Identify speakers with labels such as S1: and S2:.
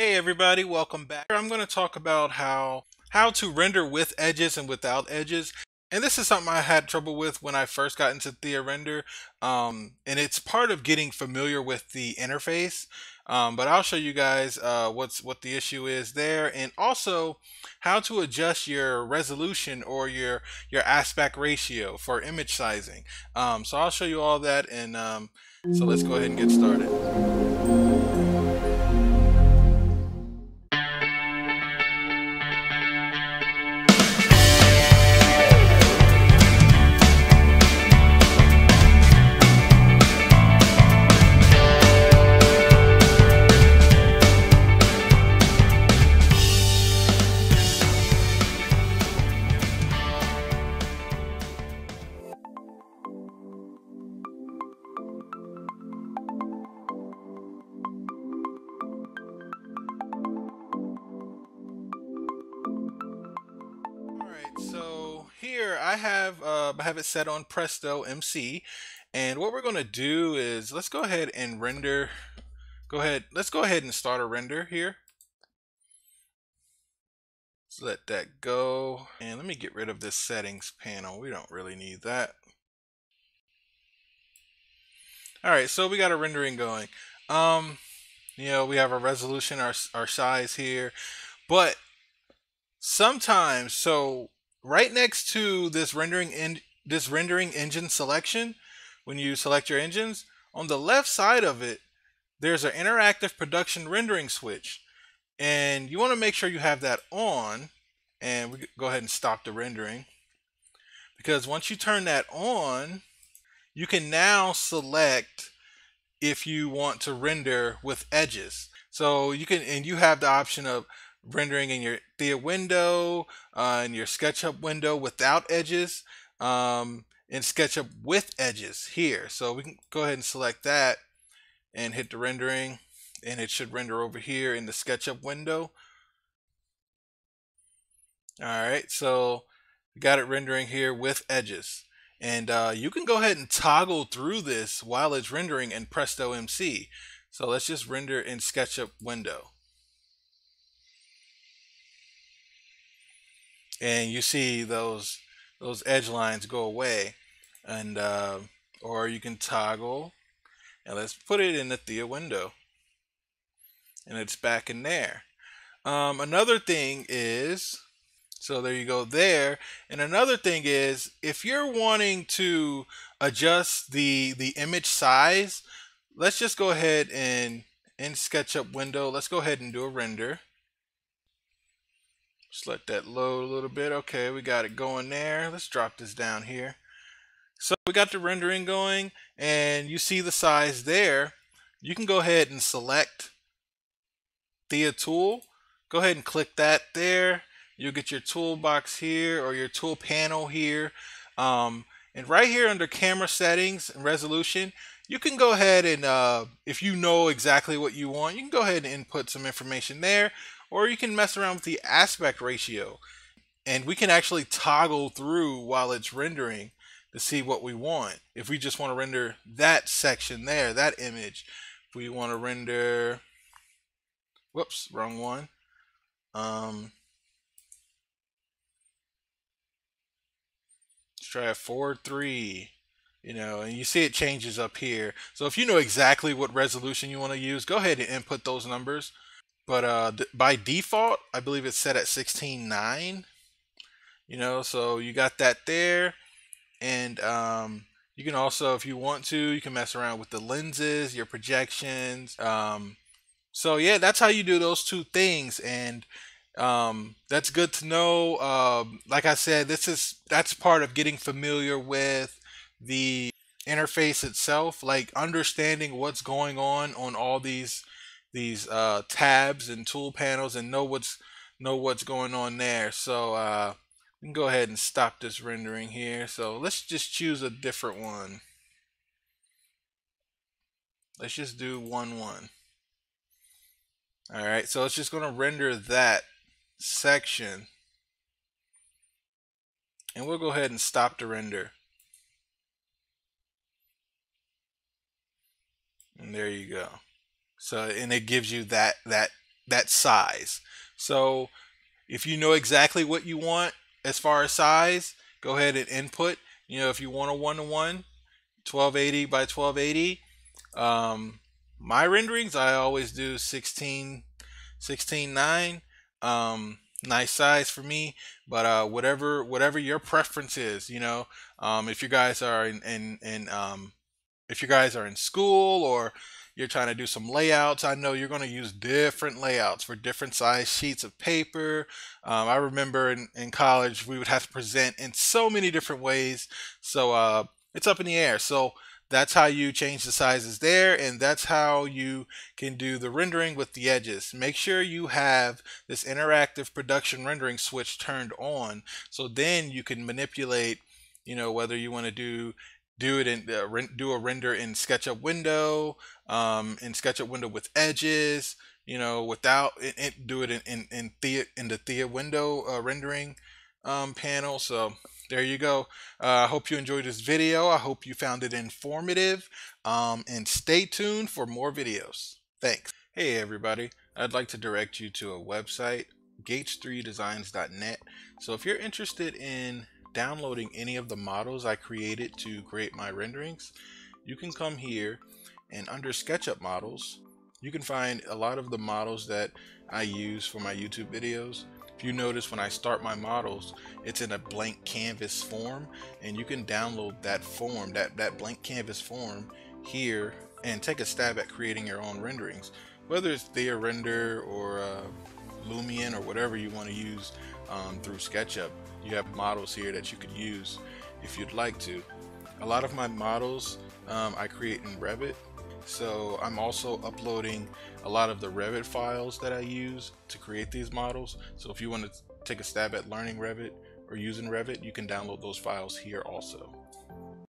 S1: Hey everybody, welcome back. I'm going to talk about how how to render with edges and without edges. And this is something I had trouble with when I first got into Thea Render. Um, and it's part of getting familiar with the interface. Um, but I'll show you guys uh, what's what the issue is there and also how to adjust your resolution or your your aspect ratio for image sizing. Um, so I'll show you all that and um, so let's go ahead and get started. I have uh, I have it set on Presto MC and what we're to do is let's go ahead and render go ahead let's go ahead and start a render here. Let's let that go and let me get rid of this settings panel. We don't really need that. Alright so we got a rendering going. Um you know we have our resolution our, our size here but sometimes so right next to this rendering in this rendering engine selection when you select your engines on the left side of it there's an interactive production rendering switch. And you want to make sure you have that on and we go ahead and stop the rendering. Because once you turn that on you can now select if you want to render with edges. So you can and you have the option of rendering in your Thea window, uh, in your SketchUp window without edges, um, and SketchUp with edges here. So we can go ahead and select that and hit the rendering and it should render over here in the SketchUp window. Alright, so we got it rendering here with edges. And uh, you can go ahead and toggle through this while it's rendering in Presto MC. So let's just render in SketchUp window. And you see those those edge lines go away and uh, or you can toggle and let's put it in the Thea window and it's back in there. Um, another thing is so there you go there and another thing is if you're wanting to adjust the the image size let's just go ahead and in SketchUp window. Let's go ahead and do a render just let that load a little bit. Okay, we got it going there. Let's drop this down here. So we got the rendering going and you see the size there. You can go ahead and select Thea tool. Go ahead and click that there. You'll get your toolbox here or your tool panel here. Um, and right here under camera settings and resolution, you can go ahead and, uh, if you know exactly what you want, you can go ahead and input some information there or you can mess around with the aspect ratio and we can actually toggle through while it's rendering to see what we want. If we just want to render that section there, that image, if we want to render, whoops, wrong one. Um, let's try a 4, 3, you know, and you see it changes up here. So if you know exactly what resolution you want to use, go ahead and input those numbers. But uh, by default, I believe it's set at 16.9. You know, so you got that there. And um, you can also, if you want to, you can mess around with the lenses, your projections. Um, so yeah, that's how you do those two things. And um, that's good to know. Um, like I said, this is that's part of getting familiar with the interface itself, like understanding what's going on on all these these uh, tabs and tool panels and know what's know what's going on there. So uh, we can go ahead and stop this rendering here. So let's just choose a different one. Let's just do one one. All right, so it's just going to render that section. And we'll go ahead and stop the render. And there you go. So and it gives you that that that size. So if you know exactly what you want as far as size, go ahead and input. You know, if you want a one to one, 1280 by 1280. Um, my renderings, I always do 16, 16 9. Um, nice size for me but uh whatever whatever your preference is you know um if you guys are in in, in um if you guys are in school or you're trying to do some layouts. I know you're going to use different layouts for different size sheets of paper. Um, i remember in, in college we would have to present in so many different ways. So uh it's up in the air. So that's how you change the sizes there and that's how you can do the rendering with the edges. Make sure you have this interactive production rendering switch turned on so then you can manipulate you know whether you want to do do it in uh, do a render in SketchUp window um, in SketchUp window with edges you know without it, it do it in in in, Thea, in the Thea window uh, rendering um, panel so there you go. Uh, I hope you enjoyed this video. I hope you found it informative. Um, and stay tuned for more videos. Thanks. Hey everybody. I'd like to direct you to a website, gates3designs.net. So if you're interested in downloading any of the models I created to create my renderings, you can come here and under SketchUp models, you can find a lot of the models that I use for my YouTube videos. If you notice when I start my models, it's in a blank canvas form and you can download that form, that, that blank canvas form here and take a stab at creating your own renderings. Whether it's Thea Render or uh, Lumion or whatever you want to use um, through SketchUp, you have models here that you could use if you'd like to. A lot of my models um, I create in Revit so I'm also uploading a lot of the Revit files that I use to create these models. So if you want to take a stab at learning Revit or using Revit, you can download those files here also.